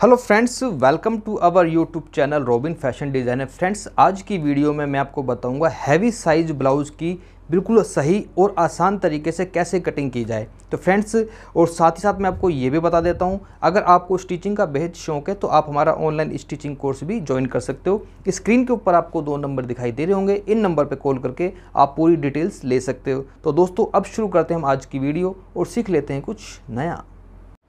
Hello friends welcome to our YouTube channel Robin fashion designer friends आज की video में मैं आपको बताऊँगा हैवी साइज़ ब्लाउज़ की बिल्कुल सही और आसान तरीके से कैसे कटिंग की जाए। तो फ्रेंड्स और साथ ही साथ मैं आपको ये भी बता देता हूँ, अगर आपको स्टिचिंग का बेहद शौक है तो आप हमारा ऑनलाइन स्टिचिंग कोर्स भी ज्वाइन कर सकते हो। स्क्रीन के ऊपर आपको दो नंबर दिखाई दे रहे होंगे, इन नंबर पर कॉल करके आप पूरी डिटेल्स ले सकते हो। तो दोस्तों, अब शुरू करते हैं हम आज की वीडियो और सीख लेते हैं कुछ नया।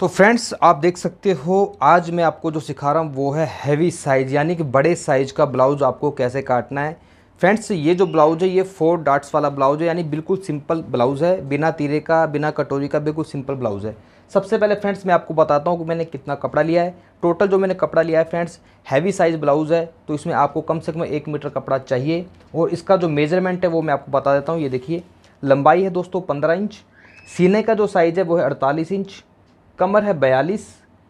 तो फ्रेंड्स, आप देख सकते हो, आज मैं आपको जो सिखा रहा हूँ वो है हैवी साइज़ यानी कि बड़े साइज़ का ब्लाउज़ आपको कैसे काटना है। फ्रेंड्स, ये जो ब्लाउज़ है, ये फोर डार्ट्स वाला ब्लाउज़ है, यानी बिल्कुल सिंपल ब्लाउज़ है। बिना तीरे का, बिना कटोरी का बिल्कुल सिंपल ब्लाउज़ है। सबसे पहले फ्रेंड्स, मैं आपको बताता हूँ कि मैंने कितना कपड़ा लिया है। टोटल जो मैंने कपड़ा लिया है फ्रेंड्स हैवी साइज़ ब्लाउज़ है। तो इसमें आपको कम से कम एक मीटर कपड़ा चाहिए। और इसका जो मेज़रमेंट है, वो मैं आपको बता देता हूँ। ये देखिए, लंबाई है दोस्तों पंद्रह इंच। सीने का जो साइज़ है, वो है अड़तालीस इंच। कमर है बयालीस,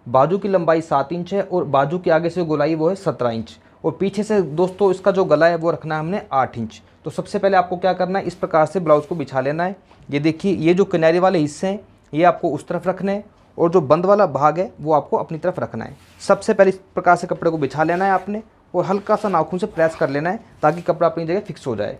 बाजू की लंबाई सात इंच है और बाजू के आगे से गोलाई वो है सत्रह इंच। और पीछे से दोस्तों इसका जो गला है वो रखना है हमने आठ इंच। तो सबसे पहले आपको क्या करना है, इस प्रकार से ब्लाउज़ को बिछा लेना है। ये देखिए, ये जो किनारे वाले हिस्से हैं, ये आपको उस तरफ़ रखने हैं और जो बंद वाला भाग है, वो आपको अपनी तरफ़ रखना है। सबसे पहले इस प्रकार से कपड़े को बिछा लेना है आपने और हल्का सा नाखून से प्रेस कर लेना है ताकि कपड़ा अपनी जगह फिक्स हो जाए।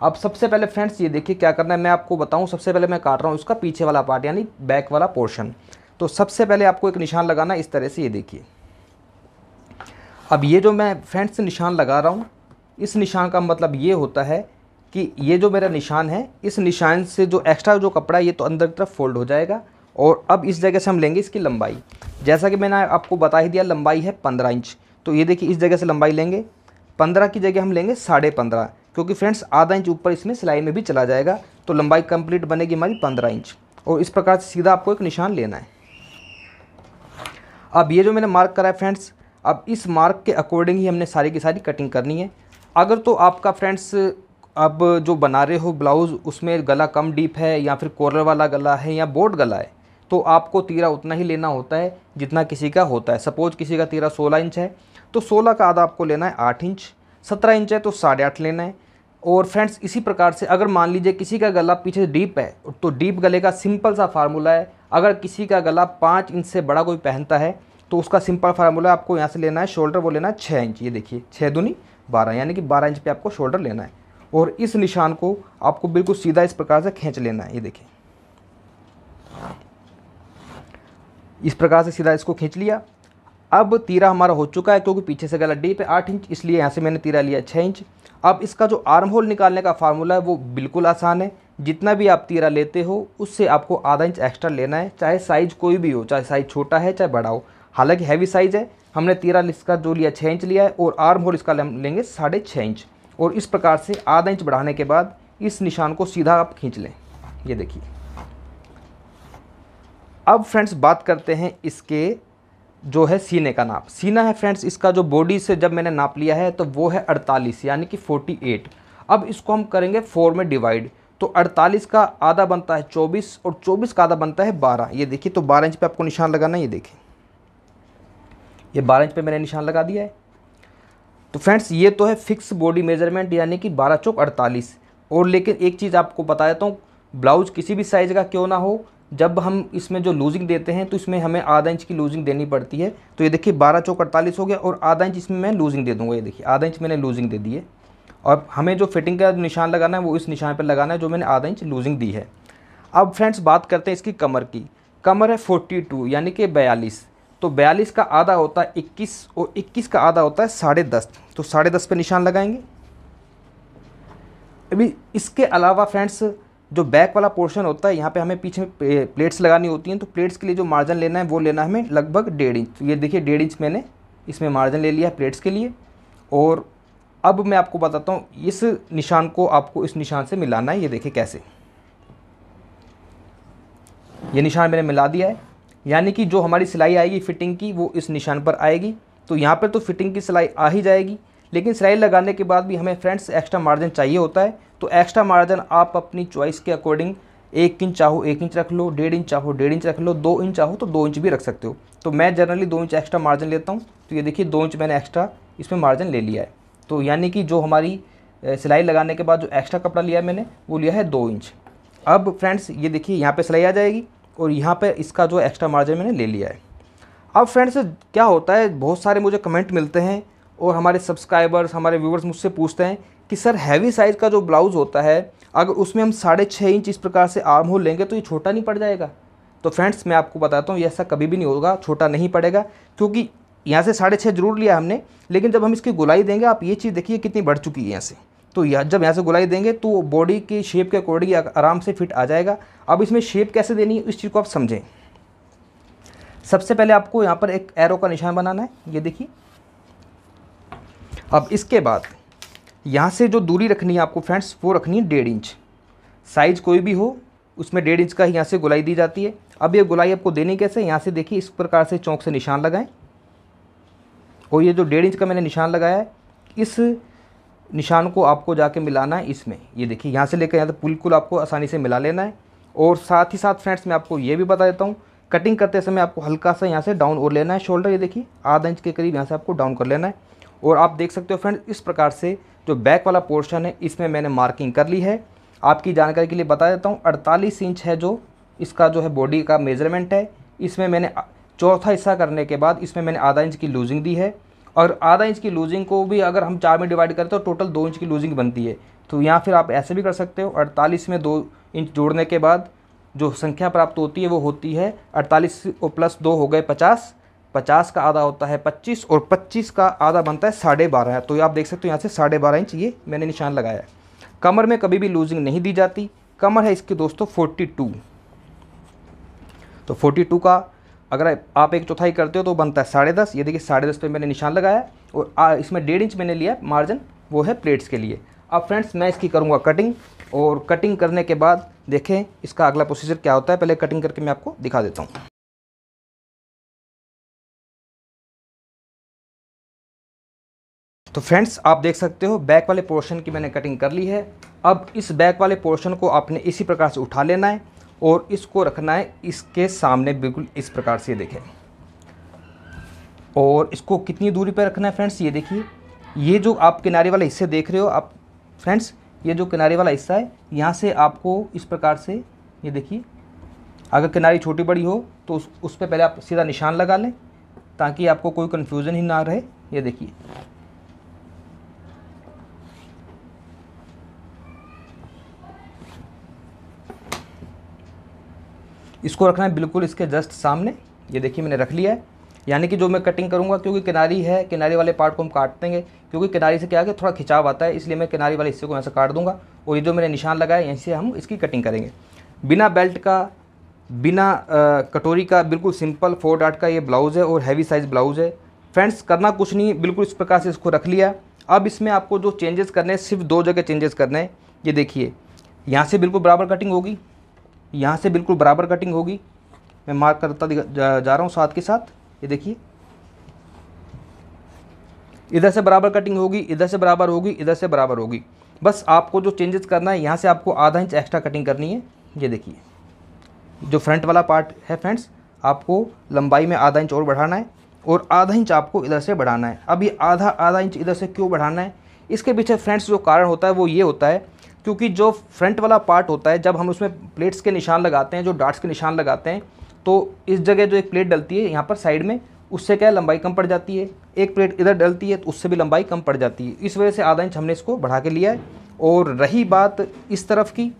अब सबसे पहले फ्रेंड्स ये देखिए क्या करना है, मैं आपको बताऊँ, सबसे पहले मैं काट रहा हूँ उसका पीछे वाला पार्ट, यानी बैक वाला पोर्शन। तो सबसे पहले आपको एक निशान लगाना इस तरह से ये देखिए। अब ये जो मैं फ्रेंड्स निशान लगा रहा हूँ, इस निशान का मतलब ये होता है कि ये जो मेरा निशान है, इस निशान से जो एक्स्ट्रा जो कपड़ा है, ये तो अंदर की तरफ़ फोल्ड हो जाएगा और अब इस जगह से हम लेंगे इसकी लंबाई। जैसा कि मैंने आपको बता ही दिया, लंबाई है पंद्रह इंच। तो ये देखिए, इस जगह से लंबाई लेंगे। पंद्रह की जगह हम लेंगे साढ़े पंद्रह, क्योंकि फ्रेंड्स आधा इंच ऊपर इसमें सिलाई में भी चला जाएगा तो लंबाई कंप्लीट बनेगी हमारी पंद्रह इंच। और इस प्रकार से सीधा आपको एक निशान लेना है। अब ये जो मैंने मार्क करा है फ्रेंड्स अब इस मार्क के अकॉर्डिंग ही हमने सारी की सारी कटिंग करनी है। अगर तो आपका फ्रेंड्स अब जो बना रहे हो ब्लाउज़ उसमें गला कम डीप है या फिर कॉलर वाला गला है या बोर्ड गला है तो आपको तीरा उतना ही लेना होता है जितना किसी का होता है। सपोज़ किसी का तीरा सोलह इंच है तो सोलह का आधा आपको लेना है आठ इंच सत्रह इंच है तो साढ़े आठ लेना है। और फ्रेंड्स इसी प्रकार से अगर मान लीजिए किसी का गला पीछे डीप है तो डीप गले का सिंपल सा फार्मूला है अगर किसी का गला पाँच इंच से बड़ा कोई पहनता है तो उसका सिंपल फार्मूला आपको यहाँ से लेना है शोल्डर वो लेना है छः इंच। ये देखिए छः दूनी बारह, यानी कि बारह इंच पे आपको शोल्डर लेना है। और इस निशान को आपको बिल्कुल सीधा इस प्रकार से खींच लेना है, ये देखिए। इस प्रकार से सीधा इसको खींच लिया। अब तीरा हमारा हो चुका है, क्योंकि पीछे से गला डी पे आठ इंच, इसलिए यहाँ से मैंने तीरा लिया छः इंच। अब इसका जो आर्म होल निकालने का फार्मूला है, वो बिल्कुल आसान है। जितना भी आप तीरा लेते हो, उससे आपको आधा इंच एक्स्ट्रा लेना है, चाहे साइज़ कोई भी हो, चाहे साइज़ छोटा है, चाहे बड़ा हो। हालाँकि हैवी साइज़ है, हमने तीरा इसका जो लिया छः इंच लिया है, और आर्म होल इसका लेंगे साढ़े छः इंच। और इस प्रकार से आधा इंच बढ़ाने के बाद इस निशान को सीधा आप खींच लें। ये देखिए। अब फ्रेंड्स बात करते हैं इसके जो है सीने का नाप। सीना है फ्रेंड्स इसका जो बॉडी से जब मैंने नाप लिया है तो वो है 48 यानी कि 48 अब इसको हम करेंगे फोर में डिवाइड तो 48 का आधा बनता है 24 और 24 का आधा बनता है 12 ये देखिए तो 12 इंच पे आपको निशान लगाना ये देखिए ये बारह इंच पे मैंने निशान लगा दिया है। तो फ्रेंड्स, ये तो है फिक्स बॉडी मेज़रमेंट, यानी कि बारह चौक अड़तालीस। और लेकिन एक चीज़ आपको बता देता हूँ ब्लाउज़ किसी भी साइज़ का क्यों ना हो, जब हम इसमें जो लूजिंग देते हैं तो इसमें हमें आधा इंच की लूजिंग देनी पड़ती है। तो ये देखिए, बारह चौक अड़तालीस हो गया और आधा इंच इसमें मैं लूजिंग दे दूँगा, ये देखिए, आधा इंच मैंने लूजिंग दे दी है। और हमें जो फिटिंग का निशान लगाना है, वो इस निशान पर लगाना है जो मैंने आधा इंच लूजिंग दी है। अब फ्रेंड्स बात करते हैं इसकी कमर की। कमर है फोर्टी टू यानी कि बयालीस। तो बयालीस का आधा होता है इक्कीस और इक्कीस का आधा होता है साढ़े दस। तो साढ़े दस पर निशान लगाएँगे। अभी इसके अलावा फ्रेंड्स जो बैक वाला पोर्शन होता है, यहाँ पे हमें पीछे प्लेट्स लगानी होती हैं तो प्लेट्स के लिए जो मार्जिन लेना है, वो लेना है हमें लगभग डेढ़ इंच तो ये देखिए डेढ़ इंच मैंने इसमें मार्जिन ले लिया है प्लेट्स के लिए। और अब मैं आपको बताता हूँ, इस निशान को आपको इस निशान से मिलाना है, ये देखिए कैसे। ये निशान मैंने मिला दिया है, यानी कि जो हमारी सिलाई आएगी, फिटिंग की, वो इस निशान पर आएगी। तो यहाँ पर तो फिटिंग की सिलाई आ ही जाएगी, लेकिन सिलाई लगाने के बाद भी हमें फ्रेंड्स एक्स्ट्रा मार्जिन चाहिए होता है। तो एक्स्ट्रा मार्जिन आप अपनी चॉइस के अकॉर्डिंग एक इंच चाहो, एक इंच रख लो, डेढ़ इंच चाहो, डेढ़ इंच रख लो, दो इंच चाहो तो दो इंच भी रख सकते हो। तो मैं जनरली दो इंच एक्स्ट्रा मार्जिन लेता हूँ। तो ये देखिए दो इंच मैंने एक्स्ट्रा इसमें मार्जिन ले लिया है। तो यानी कि जो हमारी सिलाई लगाने के बाद जो एक्स्ट्रा कपड़ा लिया मैंने, वो लिया है दो इंच। अब फ्रेंड्स ये देखिए, यहाँ पर सिलाई आ जाएगी और यहाँ पर इसका जो एक्स्ट्रा मार्जिन मैंने ले लिया है। अब फ्रेंड्स क्या होता है, बहुत सारे मुझे कमेंट मिलते हैं और हमारे सब्सक्राइबर्स हमारे व्यूवर्स मुझसे पूछते हैं कि, सर हैवी साइज़ का जो ब्लाउज़ होता है, अगर उसमें हम साढ़े छः इंच इस प्रकार से आर्म होल लेंगे तो ये छोटा नहीं पड़ जाएगा? तो फ्रेंड्स मैं आपको बताता हूँ, ये ऐसा कभी भी नहीं होगा, छोटा नहीं पड़ेगा, क्योंकि यहाँ से साढ़े छः ज़रूर लिया हमने, लेकिन जब हम इसकी गुलाई देंगे, आप ये चीज़ देखिए कितनी बढ़ चुकी है यहाँ से। तो यह जब यहाँ से गुलाई देंगे तो बॉडी की शेप के अकॉर्डिंग आराम से फिट आ जाएगा। अब इसमें शेप कैसे देनी है, इस चीज़ को आप समझें। सबसे पहले आपको यहाँ पर एक एरो का निशान बनाना है, ये देखिए। अब इसके बाद, यहाँ से जो दूरी रखनी है आपको फ्रेंड्स वो रखनी है डेढ़ इंच। साइज़ कोई भी हो, उसमें डेढ़ इंच का ही यहाँ से गुलाई दी जाती है। अब ये गुलाई आपको देनी कैसे यहाँ से देखिए, इस प्रकार से चौंक से निशान लगाएँ। और ये जो डेढ़ इंच का मैंने निशान लगाया है, इस निशान को आपको जाके मिलाना है इसमें। ये देखिए, यहाँ से लेकर यहाँ तक बिल्कुल आपको आसानी से मिला लेना है। और साथ ही साथ फ्रेंड्स, मैं आपको ये भी बता देता हूँ, कटिंग करते समय आपको हल्का सा यहाँ से डाउन और लेना है शोल्डर। ये देखिए, आधा इंच के करीब यहाँ से आपको डाउन कर लेना है। और आप देख सकते हो फ्रेंड्स, इस प्रकार से जो बैक वाला पोर्शन है, इसमें मैंने मार्किंग कर ली है। आपकी जानकारी के लिए बता देता हूँ, अड़तालीस इंच है जो, इसका जो है बॉडी का मेज़रमेंट है। इसमें मैंने चौथा हिस्सा करने के बाद इसमें मैंने आधा इंच की लूजिंग दी है और आधा इंच की लूजिंग को भी अगर हम चार में डिवाइड करें तो टोटल दो इंच की लूजिंग बनती है। तो यहाँ फिर आप ऐसे भी कर सकते हो, अड़तालीस में दो इंच जोड़ने के बाद जो संख्या प्राप्त होती है वो होती है अड़तालीस प्लस दो हो गए पचास पचास का आधा होता है पच्चीस और पच्चीस का आधा बनता है साढ़े बारह। तो आप देख सकते हो यहाँ से साढ़े बारह इंच ये मैंने निशान लगाया है। कमर में कभी भी लूजिंग नहीं दी जाती। कमर है इसकी दोस्तों फोर्टी टू। तो फोर्टी टू का अगर आप एक चौथाई करते हो तो बनता है साढ़े दस। ये देखिए साढ़े दस पर मैंने निशान लगाया और आ, इसमें डेढ़ इंच मैंने लिया मार्जिन वो है प्लेट्स के लिए। अब फ्रेंड्स मैं इसकी करूँगा कटिंग और कटिंग करने के बाद देखें इसका अगला प्रोसीजर क्या होता है। पहले कटिंग करके मैं आपको दिखा देता हूँ। तो फ्रेंड्स आप देख सकते हो बैक वाले पोर्शन की मैंने कटिंग कर ली है। अब इस बैक वाले पोर्शन को आपने इसी प्रकार से उठा लेना है। और इसको रखना है इसके सामने बिल्कुल इस प्रकार से देखें। और इसको कितनी दूरी पर रखना है फ्रेंड्स, ये देखिए। ये जो आप किनारे वाले हिस्से देख रहे हो आप, फ्रेंड्स, ये जो किनारे वाला हिस्सा है, यहाँ से आपको इस प्रकार से, ये देखिए, अगर किनारी छोटी बड़ी हो तो उस उस पर पहले आप सीधा निशान लगा लें, ताकि आपको कोई कन्फ्यूज़न ही ना रहे। ये देखिए इसको रखना है बिल्कुल इसके जस्ट सामने। ये देखिए मैंने रख लिया है। यानी कि जो मैं कटिंग करूँगा, क्योंकि किनारी है, किनारी वाले पार्ट को हम काट देंगे, क्योंकि किनारी से क्या है थोड़ा खिंचाव आता है, इसलिए मैं किनारी वाले हिस्से को यहाँ से काट दूँगा। और ये जो मैंने निशान लगाया, यहीं से हम इसकी कटिंग करेंगे। बिना बेल्ट का, बिना कटोरी का, बिल्कुल सिंपल फोर डाट का ये ब्लाउज़ है और हैवी साइज़ ब्लाउज़ है। फ्रेंड्स करना कुछ नहीं, बिल्कुल इस प्रकार से इसको रख लिया। अब इसमें आपको जो चेंजेस करने हैं, सिर्फ़ दो जगह चेंजेस करने हैं। ये देखिए, यहाँ से बिल्कुल बराबर कटिंग होगी। यहाँ से बिल्कुल बराबर कटिंग होगी। मैं मार्क करता जा, जा रहा हूँ साथ के साथ। ये देखिए। इधर से बराबर कटिंग होगी इधर से बराबर होगी इधर से बराबर होगी। बस आपको जो चेंजेस करना है यहाँ से आपको आधा इंच एक्स्ट्रा कटिंग करनी है। ये देखिए। जो फ्रंट वाला पार्ट है फ्रेंड्स आपको लंबाई में आधा इंच और बढ़ाना है और आधा इंच आपको इधर से बढ़ाना है। अब ये आधा आधा इंच इधर से क्यों बढ़ाना है? इसके पीछे फ्रेंड्स जो कारण होता है वो ये होता है क्योंकि जो फ्रंट वाला पार्ट होता है, जब हम उसमें प्लेट्स के निशान लगाते हैं, जो डार्ट्स के निशान लगाते हैं तो इस जगह जो एक प्लेट डलती है, यहाँ पर साइड में, उससे क्या लंबाई कम पड़ जाती है। एक प्लेट इधर डलती है तो उससे भी लंबाई कम पड़ जाती है। इस वजह से आधा इंच हमने इसको बढ़ा के लिया है। और रही बात इस तरफ़ की,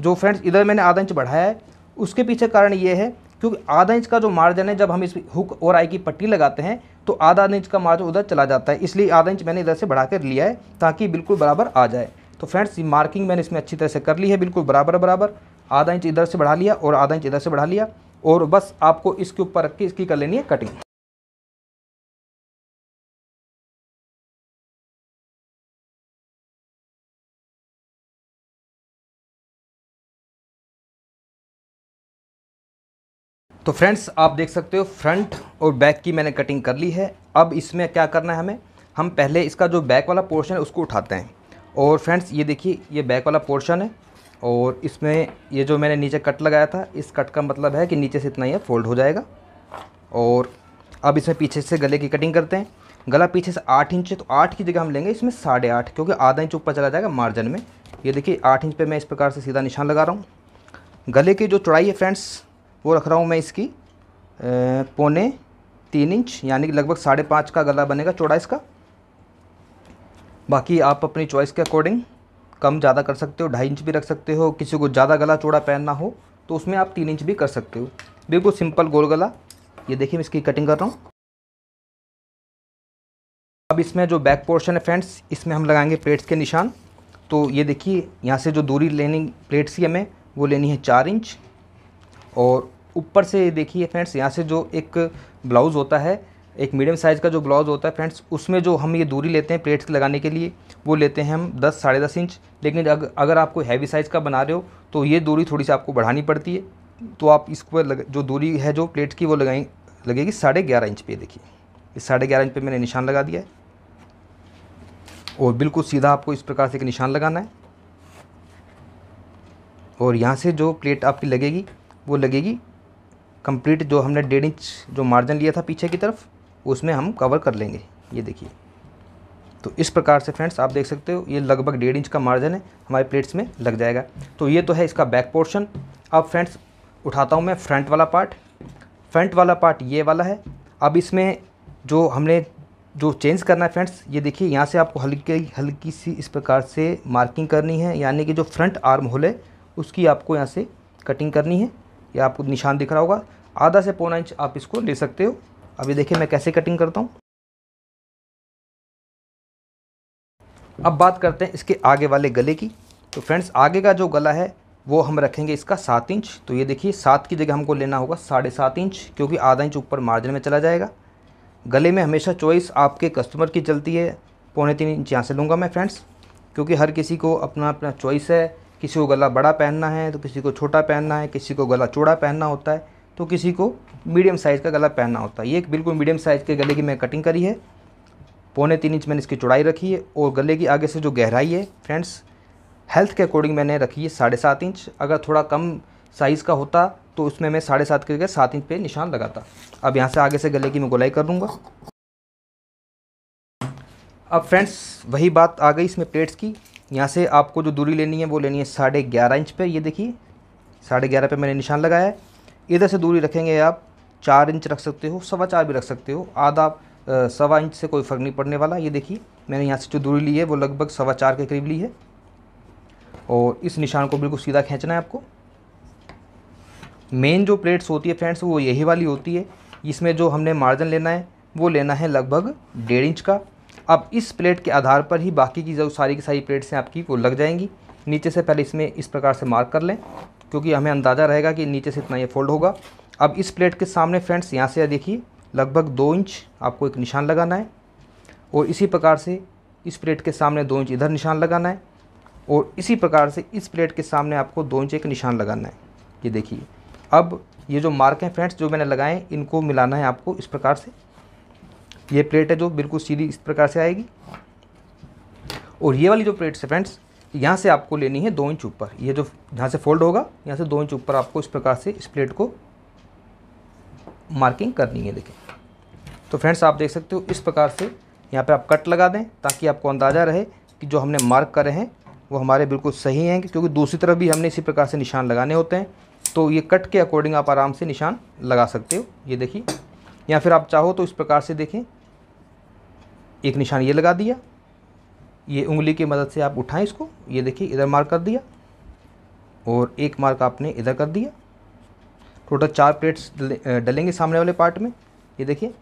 जो फ्रेंड्स इधर मैंने आधा इंच बढ़ाया है, उसके पीछे कारण ये है, क्योंकि आधा इंच का जो मार्जिन है, जब हम इस हुक और आई की पट्टी लगाते हैं तो आधा इंच का मार्जिन उधर चला जाता है। इसलिए आधा इंच मैंने इधर से बढ़ा कर लिया है, ताकि बिल्कुल बराबर आ जाए। तो फ्रेंड्स, ये मार्किंग मैंने इसमें अच्छी तरह से कर ली है, बिल्कुल बराबर बराबर। आधा इंच इधर से बढ़ा लिया और आधा इंच इधर से बढ़ा लिया और बस आपको इसके ऊपर रख के इसकी कर लेनी है कटिंग तो फ्रेंड्स, आप देख सकते हो फ्रंट और बैक की मैंने कटिंग कर ली है। अब इसमें क्या करना है हमें? हम पहले इसका जो बैक वाला पोर्शन है, उसको उठाते हैं। और फ्रेंड्स, ये देखिए, ये बैक वाला पोर्शन है और इसमें ये जो मैंने नीचे कट लगाया था, इस कट का मतलब है कि नीचे से इतना ही फोल्ड हो जाएगा। और अब इसमें पीछे से गले की कटिंग करते हैं। गला पीछे से आठ इंच है तो आठ की जगह हम लेंगे इसमें साढ़े आठ, क्योंकि आधा इंच ऊपर चला जाएगा मार्जिन में। ये देखिए, आठ इंच पे मैं इस प्रकार से सीधा निशान लगा रहा हूँ। गले की जो चौड़ाई है फ्रेंड्स, वो रख रहा हूँ मैं इसकी पौने तीन इंच, यानी कि लगभग साढ़े पाँच का गला बनेगा चौड़ा इसका। बाकी आप अपनी चॉइस के अकॉर्डिंग कम ज़्यादा कर सकते हो, ढाई इंच भी रख सकते हो, किसी को ज़्यादा गला चौड़ा पहनना हो तो उसमें आप तीन इंच भी कर सकते हो। बिल्कुल सिंपल गोल गला। ये देखिए मैं इसकी कटिंग कर रहा हूँ। अब इसमें जो बैक पोर्शन है फ्रेंड्स इसमें हम लगाएँगे प्लेट्स के निशान। तो ये देखिए, यहाँ से जो दूरी लेनी प्लेट्स की हमें, वो लेनी है चार इंच और ऊपर से देखिए फ्रेंड्स यहाँ से जो एक ब्लाउज़ होता है एक मीडियम साइज़ का जो ब्लाउज़ होता है फ्रेंड्स उसमें जो हम ये दूरी लेते हैं प्लेट्स लगाने के लिए वो लेते हैं हम दस साढ़े दस इंच। लेकिन अग, अगर आपको हैवी साइज़ का बना रहे हो तो ये दूरी थोड़ी सी आपको बढ़ानी पड़ती है। तो आप इसको लग, जो दूरी है जो प्लेट्स की वो लगाई लगेगी साढ़े ग्यारह इंच पे देखिए। इस साढ़े ग्यारह इंच पे मैंने निशान लगा दिया है। और बिल्कुल सीधा आपको इस प्रकार से एक निशान लगाना है। और यहाँ से जो प्लेट आपकी लगेगी वो लगेगी कंप्लीट जो हमने डेढ़ इंच जो मार्जिन लिया था पीछे की तरफ़। उसमें हम कवर कर लेंगे। ये देखिए। तो इस प्रकार से फ्रेंड्स आप देख सकते हो, ये लगभग डेढ़ इंच का मार्जिन है, हमारे प्लेट्स में लग जाएगा। तो ये तो है इसका बैक पोर्शन अब फ्रेंड्स उठाता हूँ मैं फ्रंट वाला पार्ट फ्रंट वाला पार्ट ये वाला है। अब इसमें जो हमने जो चेंज करना है फ्रेंड्स ये देखिए, यहाँ से आपको हल्की हल्की सी इस प्रकार से मार्किंग करनी है, यानी कि जो फ्रंट आर्म होल है, उसकी आपको यहाँ से कटिंग करनी है। या आपको निशान दिख रहा होगा। आधा से पौना इंच आप इसको ले सकते हो। अभी देखिए मैं कैसे कटिंग करता हूँ। अब बात करते हैं इसके आगे वाले गले की। तो फ्रेंड्स आगे का जो गला है, वो हम रखेंगे इसका सात इंच। तो ये देखिए, सात की जगह हमको लेना होगा साढ़े सात इंच, क्योंकि आधा इंच ऊपर मार्जिन में चला जाएगा। गले में हमेशा चॉइस आपके कस्टमर की चलती है। पौने तीन इंच यहाँ से लूँगा मैं फ्रेंड्स क्योंकि हर किसी को अपना अपना चॉइस है। किसी को गला बड़ा पहनना है तो किसी को छोटा पहनना है, किसी को गला चौड़ा पहनना होता है तो किसी को मीडियम साइज़ का गला पहनना होता है। ये एक बिल्कुल मीडियम साइज़ के गले की मैं कटिंग करी है। पौने तीन इंच मैंने इसकी चौड़ाई रखी है और गले की आगे से जो गहराई है फ्रेंड्स हेल्थ के अकॉर्डिंग मैंने रखी है साढ़े सात इंच। अगर थोड़ा कम साइज़ का होता तो उसमें मैं साढ़े सात की जगह सात इंच पे निशान लगाता। अब यहाँ से आगे से गले की मैं गोलाई कर लूँगा। अब फ्रेंड्स वही बात आ गई इसमें प्लेट्स की। यहाँ से आपको जो दूरी लेनी है, वो लेनी है साढ़े ग्यारह इंच पे। ये देखिए, साढ़े ग्यारह पे मैंने निशान लगाया है। इधर से दूरी रखेंगे आप चार इंच रख सकते हो, सवा चार भी रख सकते हो। आधा सवा इंच से कोई फ़र्क नहीं पड़ने वाला। ये देखिए, मैंने यहाँ से जो दूरी ली है, वो लगभग सवा चार के करीब ली है। और इस निशान को बिल्कुल सीधा खींचना है आपको। मेन जो प्लेट्स होती है फ्रेंड्स, वो यही वाली होती है। इसमें जो हमने मार्जिन लेना है, वो लेना है लगभग डेढ़ इंच का। अब इस प्लेट के आधार पर ही बाकी की जो सारी की सारी प्लेट्स हैं आपकी, वो लग जाएँगी। नीचे से पहले इसमें इस प्रकार से मार्क कर लें, क्योंकि हमें अंदाज़ा रहेगा कि नीचे से इतना ये फोल्ड होगा। अब इस प्लेट के सामने फ्रेंड्स, यहाँ से देखिए, लगभग दो इंच आपको एक निशान लगाना है और इसी प्रकार से इस प्लेट के सामने दो इंच इधर निशान लगाना है और इसी प्रकार से इस प्लेट के सामने आपको दो इंच एक निशान लगाना है। ये देखिए, अब ये जो मार्क हैं फ्रेंड्स, जो मैंने लगाए इनको मिलाना है आपको इस प्रकार से। ये प्लेट है जो बिल्कुल सीधी इस प्रकार से आएगी। और ये वाली जो प्लेट है फ्रेंड्स, यहाँ से आपको लेनी है दो इंच ऊपर। ये जो, यहाँ से फोल्ड होगा, यहाँ से दो इंच ऊपर आपको इस प्रकार से इस प्लेट को मार्किंग करनी है, देखें। तो फ्रेंड्स आप देख सकते हो इस प्रकार से यहाँ पे आप कट लगा दें ताकि आपको अंदाज़ा रहे कि जो हमने मार्क करे हैं, वो हमारे बिल्कुल सही हैं, क्योंकि दूसरी तरफ़ भी हमने इसी प्रकार से निशान लगाने होते हैं। तो ये कट के अकॉर्डिंग आप आराम से निशान लगा सकते हो। ये देखिए, या फिर आप चाहो तो इस प्रकार से देखें। एक निशान ये लगा दिया। ये उंगली की मदद से आप उठाएँ इसको। ये देखिए, इधर मार्क कर दिया। और एक मार्क आपने इधर कर दिया। टोटल चार प्लेट्स डलेंगे सामने वाले पार्ट में। ये देखिए।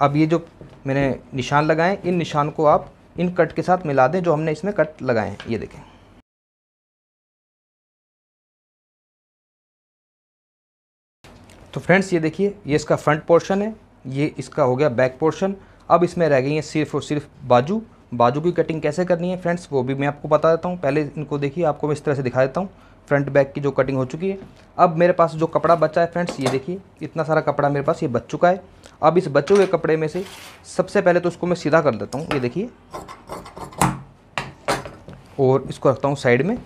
अब ये जो मैंने निशान लगाए, इन निशान को आप इन कट के साथ मिला दें, जो हमने इसमें कट लगाए हैं। ये देखें। तो फ्रेंड्स ये देखिए, ये इसका फ्रंट पोर्शन है, ये इसका हो गया बैक पोर्शन अब इसमें रह गई है सिर्फ़ और सिर्फ़ बाजू। बाजू की कटिंग कैसे करनी है फ्रेंड्स वो भी मैं आपको बता देता हूँ। पहले इनको देखिए, आपको मैं इस तरह से दिखा देता हूँ। फ्रंट बैक की जो कटिंग हो चुकी है। अब मेरे पास जो कपड़ा बचा है फ्रेंड्स, ये देखिए, इतना सारा कपड़ा मेरे पास ये बच चुका है। अब इस बचे हुए कपड़े में से सबसे पहले तो उसको मैं सीधा कर देता हूँ, ये देखिए। और इसको रखता हूँ साइड में।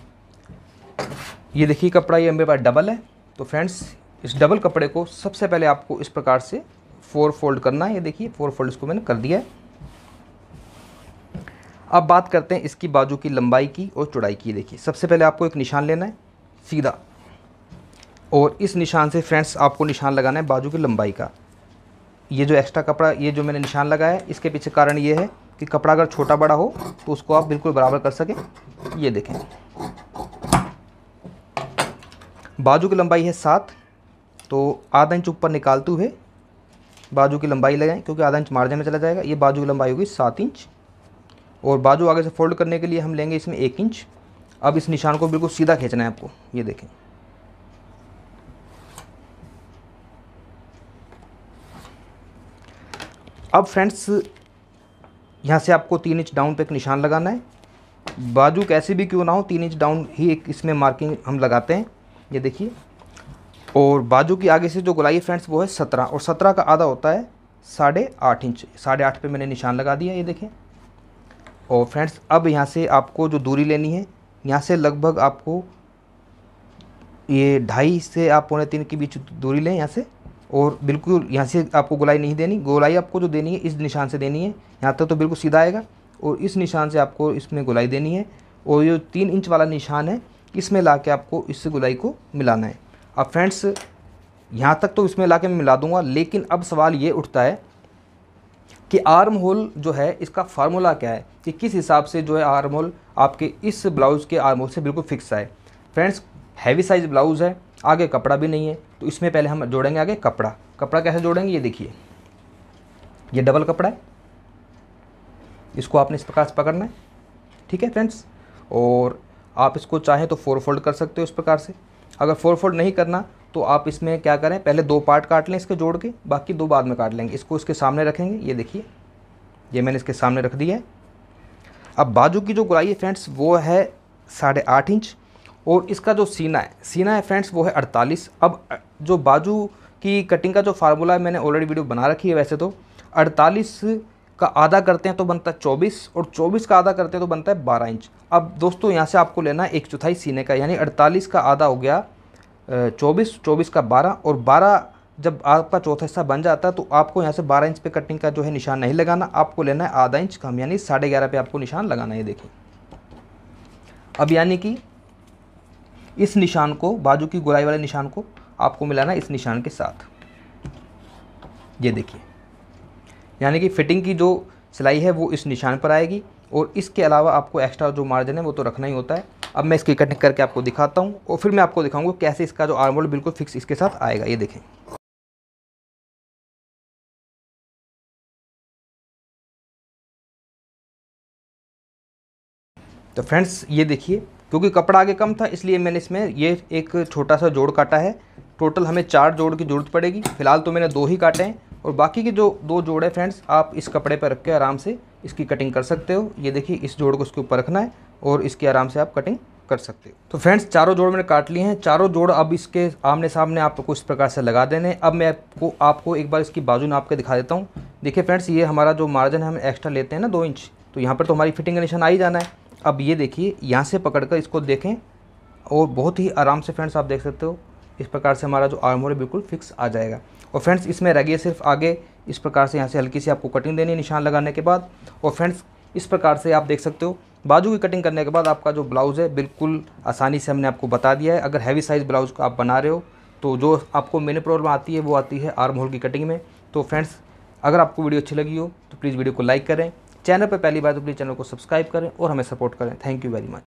ये देखिए कपड़ा ये मेरे पास डबल है। तो फ्रेंड्स, इस डबल कपड़े को सबसे पहले आपको इस प्रकार से फोर फोल्ड करना है। ये देखिए, फोर फोल्ड इसको मैंने कर दिया है। अब बात करते हैं इसकी बाजू की लंबाई की और चौड़ाई की। देखिए, सबसे पहले आपको एक निशान लेना है। सीधा। और इस निशान से फ्रेंड्स आपको निशान लगाना है बाजू की लंबाई का। ये जो एक्स्ट्रा कपड़ा, ये जो मैंने निशान लगाया है, इसके पीछे कारण ये है कि कपड़ा अगर छोटा बड़ा हो तो उसको आप बिल्कुल बराबर कर सकें। ये देखें। बाजू की लंबाई है सात तो आधा इंच ऊपर निकालते हुए बाजू की लंबाई लगाएँ, क्योंकि आधा इंच मार्जिन में चला जाएगा। ये बाजू की लंबाई होगी सात इंच। और बाजू आगे से फोल्ड करने के लिए हम लेंगे इसमें एक इंच। अब इस निशान को बिल्कुल सीधा खींचना है आपको, ये देखें। अब फ्रेंड्स, यहाँ से आपको तीन इंच डाउन पे एक निशान लगाना है। बाजू कैसे भी क्यों ना हो, तीन इंच डाउन ही एक इसमें मार्किंग हम लगाते हैं, ये देखिए। और बाजू की आगे से जो गुलाई है फ्रेंड्स, वो है सत्रह, और सत्रह का आधा होता है साढ़े आठ इंच साढ़े आठ पे मैंने निशान लगा दिया, ये देखें। और फ्रेंड्स, अब यहाँ से आपको जो दूरी लेनी है यहाँ से लगभग आपको ये ढाई से आप पौने तीन के बीच दूरी लें यहाँ से, और बिल्कुल यहाँ से आपको गोलाई नहीं देनी, गोलाई आपको जो देनी है इस निशान से देनी है। यहाँ तक तो बिल्कुल सीधा आएगा, और इस निशान से आपको इसमें गोलाई देनी है, और ये तीन इंच वाला निशान है, इसमें ला के आपको इस गोलाई को मिलाना है। अब फ्रेंड्स, यहाँ तक तो इसमें ला के मैं मिला दूँगा, लेकिन अब सवाल ये उठता है कि आर्म होल जो है, इसका फार्मूला क्या है? कि किस हिसाब से जो है आर्म होल आपके इस ब्लाउज़ के आर्म होल से बिल्कुल फिक्स आए। फ्रेंड्स हैवी साइज़ ब्लाउज़ है, आगे कपड़ा भी नहीं है तो इसमें पहले हम जोड़ेंगे आगे कपड़ा। कपड़ा कैसे जोड़ेंगे? ये देखिए। ये डबल कपड़ा है। इसको आपने इस प्रकार से पकड़ना है। ठीक है फ्रेंड्स और आप इसको चाहें तो फोर फोल्ड कर सकते हो इस प्रकार से। अगर फोर फोल्ड नहीं करना तो आप इसमें क्या करें? पहले दो पार्ट काट लें इसके जोड़ के, बाकी दो बाद में काट लेंगे। इसको इसके सामने रखेंगे, ये देखिए। ये मैंने इसके सामने रख दिया है। अब बाजू की जो गुलाई है फ्रेंड्स वो है साढ़े आठ इंच, और इसका जो सीना है सीना है फ्रेंड्स वो है अड़तालीस। अब जो बाजू की कटिंग का जो फार्मूला है, मैंने ऑलरेडी वीडियो बना रखी है वैसे तो। अड़तालीस का आधा करते हैं तो बनता है चौबीस, और चौबीस का आधा करते हैं तो बनता है बारह इंच। अब दोस्तों, यहाँ से आपको लेना है एक चौथाई सीने का, यानी अड़तालीस का आधा हो गया चौबीस चौबीस का बारह और बारह जब आपका चौथा हिस्सा बन जाता है तो आपको यहाँ से बारह इंच पे कटिंग का जो है निशान नहीं लगाना, आपको लेना है आधा इंच कम, यानी साढ़े ग्यारह पे आपको निशान लगाना है देखिए। अब यानी कि इस निशान को, बाजू की गुलाई वाले निशान को आपको मिलाना इस निशान के साथ। ये देखिए, यानी कि फिटिंग की जो सिलाई है, वो इस निशान पर आएगी और इसके अलावा आपको एक्स्ट्रा जो मार्जिन है, वो तो रखना ही होता है। अब मैं इसकी कटिंग करके आपको दिखाता हूँ और फिर मैं आपको दिखाऊँगा कैसे इसका जो आर्मोल बिल्कुल फिक्स इसके साथ आएगा। ये देखें। तो फ्रेंड्स ये देखिए, क्योंकि कपड़ा आगे कम था, इसलिए मैंने इसमें ये एक छोटा सा जोड़ काटा है। टोटल हमें चार जोड़ की ज़रूरत पड़ेगी। फ़िलहाल तो मैंने दो ही काटे हैं और बाकी के जो दो जोड़ है फ्रेंड्स आप इस कपड़े पर रख के आराम से इसकी कटिंग कर सकते हो। ये देखिए, इस जोड़ को इसके ऊपर रखना है और इसकी आराम से आप कटिंग कर सकते हो। तो फ्रेंड्स चारों जोड़ मैंने काट लिए हैं। चारों जोड़ अब इसके आमने सामने आपको इस प्रकार से लगा देने अब मैं आपको आपको एक बार इसकी बाजू नाप के दिखा देता हूँ। देखिए फ्रेंड्स ये हमारा जो मार्जिन है, हम एक्स्ट्रा लेते हैं ना दो इंच तो यहाँ पर तो हमारी फिटिंग का निशान आ ही जाना है। अब ये देखिए, यहाँ से पकड़ कर इसको देखें और बहुत ही आराम से फ्रेंड्स आप देख सकते हो। इस प्रकार से हमारा जो आर्मोर है बिल्कुल फिक्स आ जाएगा। और फ्रेंड्स इसमें रह सिर्फ़ आगे, इस प्रकार से यहाँ से हल्की सी आपको कटिंग देनी है निशान लगाने के बाद। और फ्रेंड्स इस प्रकार से आप देख सकते हो, बाजू की कटिंग करने के बाद आपका जो ब्लाउज़ है बिल्कुल आसानी से हमने आपको बता दिया है। अगर हैवी साइज़ ब्लाउज़ को आप बना रहे हो तो जो आपको मेन प्रॉब्लम आती है, वो आती है आर्म होल की कटिंग में। तो फ्रेंड्स अगर आपको वीडियो अच्छी लगी हो तो प्लीज़ वीडियो को लाइक करें। चैनल पर पहली बार तो प्लीज़ चैनल को सब्सक्राइब करें और हमें सपोर्ट करें। Thank you very much